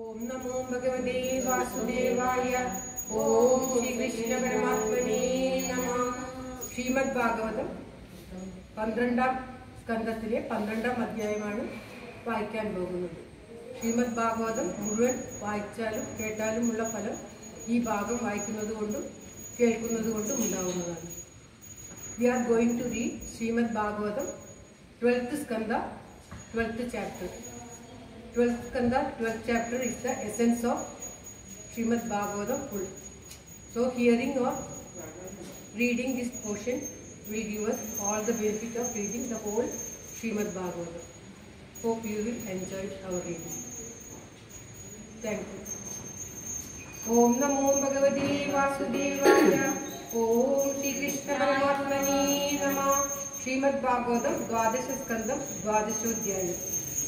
ഓം നമോ ഭഗവതേ വാസുദേവായ. ഓം ശ്രീകൃഷ്ണ പരമാത്മനേ നമ. ശ്രീമദ് ഭാഗവതം പന്ത്രണ്ടാം സ്കന്ധത്തിലെ പന്ത്രണ്ടാം അധ്യായമാണ് വായിക്കാൻ പോകുന്നത്. ശ്രീമദ് ഭാഗവതം മുഴുവൻ വായിച്ചാലും കേട്ടാലും ഉള്ള ഫലം ഈ ഭാഗം വായിക്കുന്നത് കൊണ്ടും കേൾക്കുന്നത് കൊണ്ടും ഉണ്ടാവുന്നതാണ്. We are going to read Shrimad Bhagavatam twelfth skandha twelfth chapter. Twelfth chapter is the essence of Shrimad Bhagavat full so hearing और reading this portion will give us all the benefit of reading the whole Shrimad Bhagavat hope you will enjoy our reading thank you ओम नमो भगवती वासुदेवाय ओम श्री कृष्ण श्रीमद्भागवतम द्वादश स्कंद द्वादशोध्याय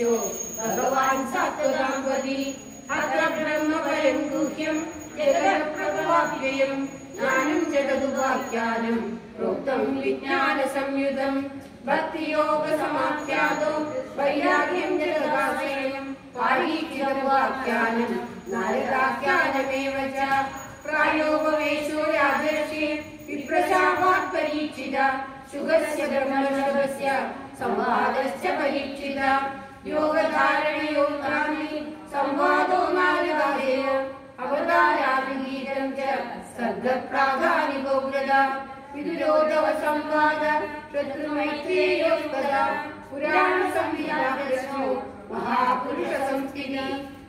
യേശോ ഭഗവാൻ സത്വതാമ്പതി അത്ര ബ്രഹ്മപരം ഗുഹ്യം. ജഗതപ്രഭാവ്യയം ജ്ഞാനം ജഗതുവാഖ്യാനം. പ്രോക്തം വിജ്ഞാന സംയുതം ഭക്തിയോഗ സമാഖ്യാതോ വൈരാഗ്യം ജഗദാശ്രയം പാരീക്ഷിതവാഖ്യാനം. നാരകാഖ്യാനമേവ ച. പ്രായോഗവേശോ രാജർഷി. വിപ്രശാപാത് പരീക്ഷിത ശുഗസ്യ പരീക്ഷിത. योगधारणयोगानि संवादो मार्गादेय अवताराभिगीतं च सर्गप्राधानिकोग्रदा विदुरोदव संवाद शत्रुमैत्रेयोस्पदा पुराणसंविधानदर्शो महापुरुषसंस्थिति।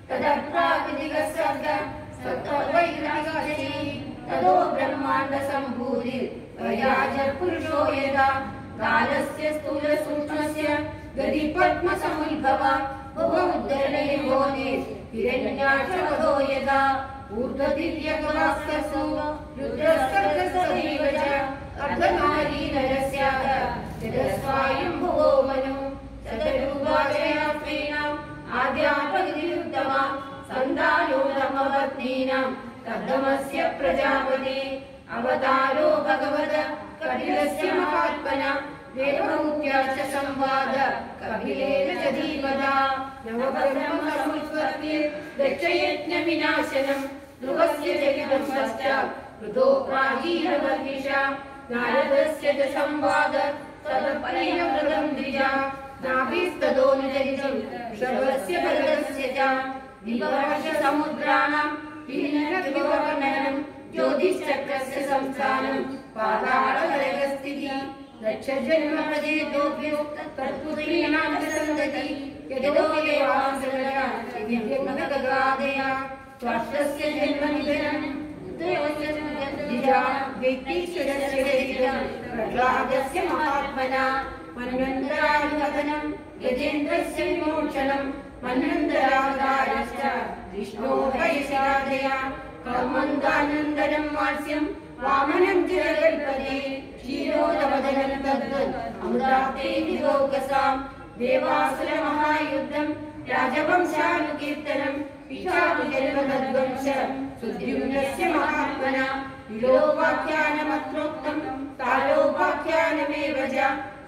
तदप्राकृतिकः सर्ग सत्त्वैनागच्छति ततो ब्रह्माण्डसम्भूतिर्वयाजपुरुषो यदा। कालस्य स्थूलसूक्ष्मस्य गतिपद्मसमुद्भव बहुद्धरणयोने हिरण्याक्षवदो यदा ऊर्ध्वदिव्यगवास्तसु रुद्रस्कर्गस्तदैव च अर्धनारी नरस्याः जगस्वायुम्भुवो मनु शतरूपाचयात्रेण आद्यापतिरुत्तमा सन्तानो धर्मपत्नीनां कदमस्य प्रजापते अवतारो भगवत कपिलस्य महात्मना देवदूत्याश्च संवाद कपिलेन च धीमता। यज्ञविनाशनम् ध्रुवस्य जगदम्बश्च कृतो प्राचीनवर्गिषा। नारदस्य च संवाद। तदपरेण मृदम् द्विजा। नाभिस्तदो निजहितम् शर्वस्य भगवस्य च। विभाष समुद्राणाम् ज्योतिश्चक्रस्य संस्थानम् संस्थानं त्वष्टस्य जन्मनिधनम् प्रह्लादस्य महात्मना मन्वन्तरानुगमनम् गजेन्द्रस्य विमोचनम् मन्वन्तरावतारश्च विष्णोर्वयशिरादया कर्मन्दानन्दनं वास्यं वामनं चिरकल्पते क्षीरोदवदनं तद्वत्। अमृताप्ते विलोकसाम् देवासुरमहायुद्धं राजवंशानुकीर्तनं पिशाकुजन्मतद्वंश सुद्युम्नस्य महात्मना विलोपाख्यानमत्रोक्तं कालोपाख्यानमेव च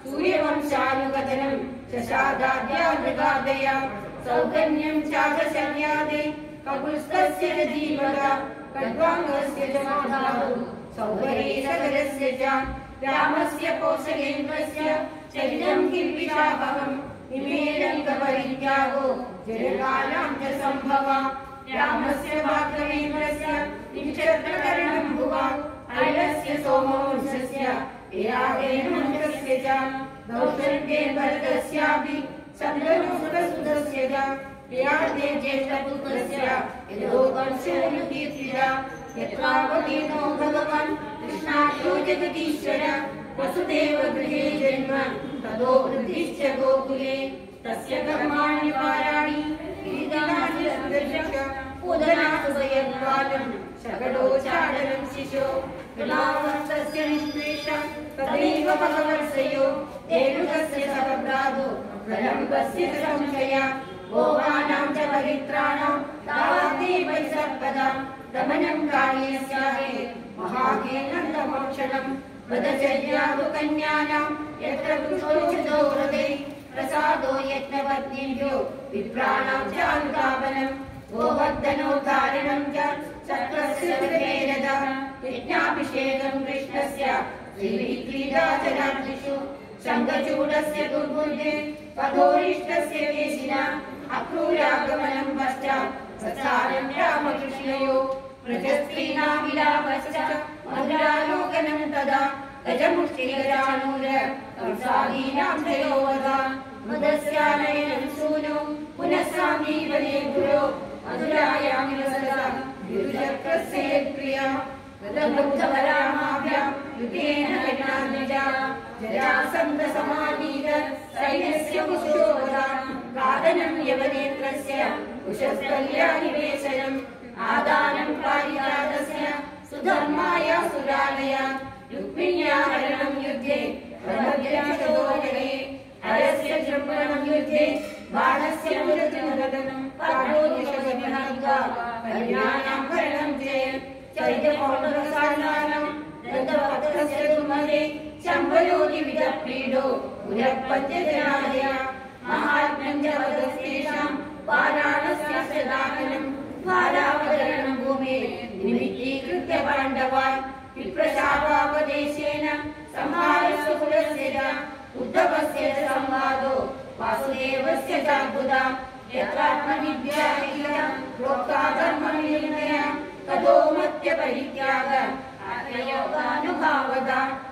सूर्यवंशानुगतनं शशादाद्या मृगादया सौकन्यं कपुस्तस्य च जीवता कड्वाङ्गस्य च माधातु। सौभरेशकरस्य च रामस्य कौशलेन्द्रस्य चरितं किल्बिषाभवम् निमेलङ्कपरित्यागो जनकानां च सम्भवा। रामस्य भाग्रवेन्द्रस्य निक्षत्रकरणं भुवा। ऐलस्य सोमवंशस्य एरादेनमन्त्रस्य च दौर्षण्ये भरतस्यापि चन्द्रनुसुरसुतस्य च। प्रियार्थे ज्येष्ठपुत्रस्य यदोकर्षोनुकीर्तिता यत्रावतीनो भगवान् कृष्णाख्यो जगदीश्वर वसुदेव गृहे जन्म ततो वृद्धिश्च गोकुले तस्य कर्माणि वाराणि उदनासुभयद्वालम् शकटो चाडलम् शिशो कलावन्तस्य निष्पेष तदैव भगवर्षयो तेनुकस्य सपब्राधो प्रलम्बस्य संशया गोवानाम् च पवित्राणाम् तावते पैसा सर्वदा दमनं कार्यस्याहे महाकेनन्दमोक्षणम् वदचर्यादु कन्यानां यत्र पुष्पोचितो हृदे प्रसादो यज्ञपत्नीभ्यो विप्राणां च अनुदापनम् गोवर्धनोद्धारणं च चक्रस्य कृतेरद यज्ञाभिषेकं कृष्णस्य श्रीक्रीडाचरादिषु शङ्खचूडस्य दुर्बुद्धे पदोरिष्टस्य केशिना अक्रूरागमनं पश्चात् प्रसारं रामकृष्णयो प्रजस्त्रीणामिलापश्च मधुरालोकनं तदा गजमुष्टिगजानूर कंसादीनां जयो मदस्यानयनं सूनो पुनः सामीवने गुरो मधुरायां निवसदा विदुचक्रस्य यत्प्रिया तदमुग्धवरामाभ्यां युतेन घटनान्यजा जरासन्दसमानीत सैन्यस्य कुशोवदा कादनं यवनेत्रस्य कुशस्थल्यानिवेशनम् आदानं पारिजातस्य, सुधर्माया सुरालया रुक्मिण्या हरणं युद्धे प्रभव्यशोदरे हरस्य जृम्भणं युद्धे, बाणस्य मुदतिमुदनं पादोदिशगविहङ्गा कल्याणां हरणं जय चैत्यपौर्णरसानानं दन्तवक्त्रस्य दुर्मदे शम्भयोगिविदप्रीडो पुरःपञ्चजनादया മഹാത്മന്റെ വധശേഷം പാരാളസ്യ ദാഹനം ഭാരാവതരണം ഭൂമിയിൽ നിമിത്തീകൃത്യ പാണ്ഡവാൻ വിപ്രശാപാപദേശേന സംഹാരസ്യ കുലസ്യ ഉദ്ധവസ്യ സംവാദോ വാസുദേവസ്യ ചാർബുദ യത്രാത്മവിദ്യാഹീന പ്രോക്താധർമ്മനിർണയ തതോ മത്യ പരിത്യാഗ അത്രയോഗാനുഭാവത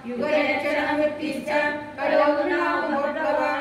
യുഗരക്ഷണവൃത്തിച്ച കരോഗുണാമോട്ടവാൻ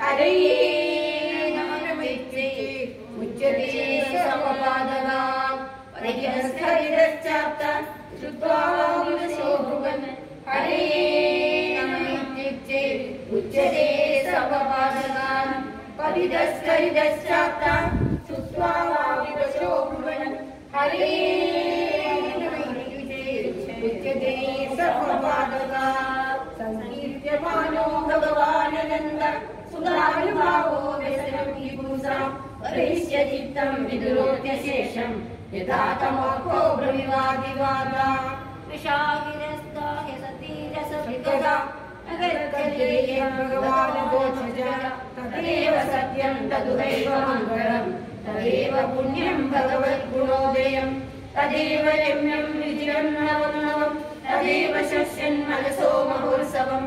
हरये नमनमित्रे उच्यते समपादनात् पतितस्तैरश्चात्र श्रुत्वा वामिवशो ब्रुवन् हरये समपादनात् श्रुत्वा वामिवशो उच्यते सर्वपादका सङ्कीर्त्यमानो सुधानुभावो व्यसनपुंसाम् वहिष्य चित्तम् विदुरोत्यशेषम् यथा तमोको ब्रमिवादिवादा तदेव सत्यम् तदुदैव मङ्गलम् तदेव पुण्यम् भगवद्गुणोदयम् तदेव रम्यम् विजयं नवम् तदेव शस्यन्मनसो महोत्सवम्।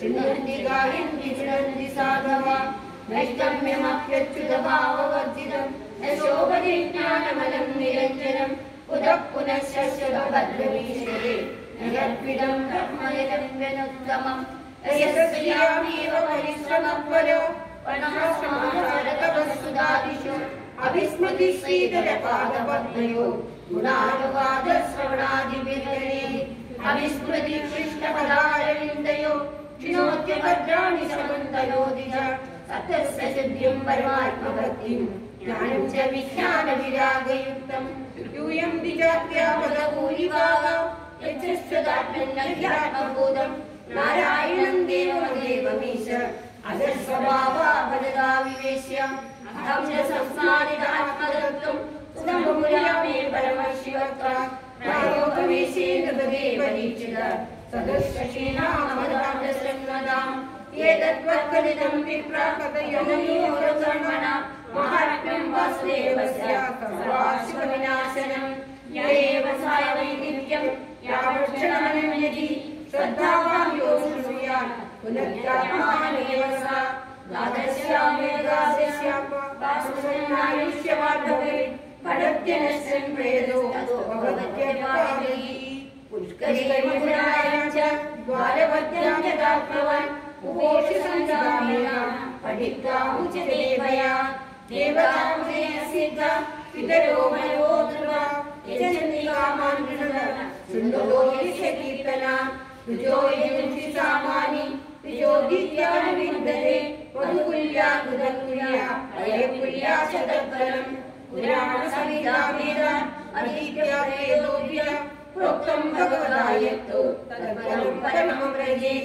शृण्वन्ति गायन्ति शृण्वन्ति साधवा। नैष्कम्यमप्यच्युतभाववर्जितम् यशोभने ज्ञानमलं निरञ्जनम्। पुनः पुनः शश्वतभद्रवीशे नगर्पिदम् ब्रह्मयजं व्यनुत्तमम् यशस्यामेव परिश्रमपरो वनश्रमाचरतवस्तुदादिषु अभिस्मृतिश्रीधरपादपद्मयो गुणानुवादश्रवणादिभिर्गणे अभिस्मृति कृष्णपदारविन्दयो विनोद्यभद्राणि समन्तयोदिज सत्यस्य सिद्धिं परमात्मभक्तिं ज्ञानं च विज्ञानविरागयुक्तम् यूयं द्विजात्यापदभूरिभाग यच्छ्रुतात्मन्यध्यात्मबोधम् नारायणं देवमदेवमीश अजस्वभावा वददा विवेश्य अहं च संस्मारितात्मदत्तम् सुधमुया मे परमशिवत्वा प्रायोगविषेण भगे परीक्षित सदस्यशीनामदाम् एतद्वत्कथितं विप्रा कथयन्योरकर्मणा महात्म्यं वासुदेवस्य सर्वाशिवविनाशनं। य एव सायवै नित्यं यावक्षणमनं यदि श्रद्धावान् यो शृणुयात् पुनर्जायमानेव सा द्वादश्यामेकादश्यां वासुसन्नायुष्यवान् भवेत् प्रेदो भगवत्यपादयि पुष्करे मधुरायां च द्वारवद्यां यदा भवान् उपोषि सञ्जामेन पठित्वा उच्यते मया देवतामुदे पितरो मयो ध्रुवा यजन्ति कामान् गृणः शृण्वतो यस्य कीर्तना तुजो यजन्ति सामानि विजोदित्यानि विन्दते मधुकुल्या कुलकुल्या अयकुल्या शतद्वरम् पुराणसंहितावेदान् अधीत्या वेदोऽभ्य प्रोक्तं भगवता यत्तु तद्वरं परमं व्रजे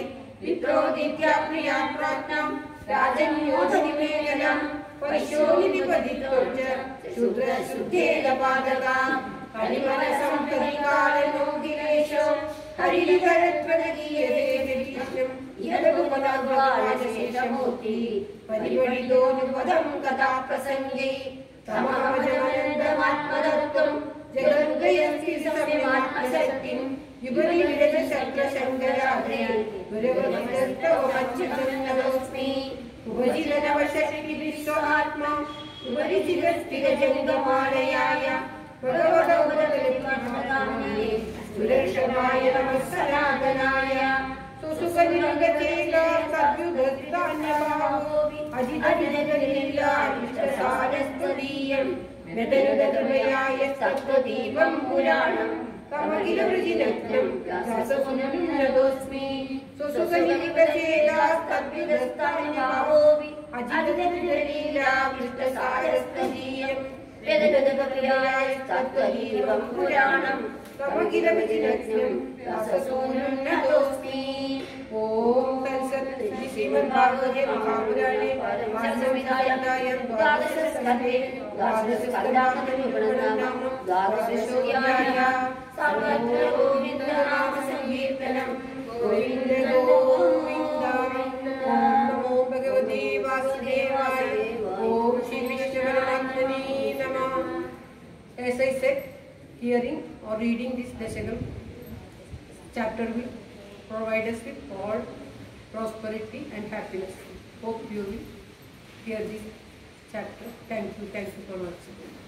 विप्रोदित्या प्रिया प्राज्ञां राजन्योधनिवेदनं पश्योनिधिपतितो च शूद्रशुद्धेदपादकाम् हरिमनसंहरिकालयोगिरेशो हरिहरत्वदगीयते विभीषम् यदुपदग्वादशेषमूर्ति परिवडितोऽनुपदं कथा प्रसङ्गे तमावजमनन्दमात्मदत्तं जगद्गयन्ति सत्यमात्मशक्तिं युगनिविडशक्रशङ्कराग्रे गुरवमच्युतन्नतोऽस्मि उपजिलनवशक्तिविश्वात्मा उपरिचिरस्थिरजङ्गमालयाय भगवतोपदलित्महात्मने सुरक्षमाय नमः सनातनाय। सुसुखनिर्गतेका सद्युदत्तान्यभावो व्यतनुदकृपयाय सत्त्वदीपं पुराणम् तमखिल वृजिनग्नं रसपुनं नतोऽस्मि अजितजगलीलाविष्टसारस्तदीयम् व्यतनुदकृपयाय सत्त्वदीपं पुराणम् तमखिल वृजिनग्नं ॐ तत्सत् श्रीमद्भागवते महापुराणे पारमार्थसंहितायां द्वादशस्कन्धे द्वादशस्कन्धात्मनिपुणनाम द्वादशोऽध्यायः सर्वत्र गोविन्दनामसङ्कीर्तनं Govind Govind hearing or reading this Dashagam chapter will provide us with all prosperity and happiness. Hope you will hear this chapter. Thank you. Thank you for watching.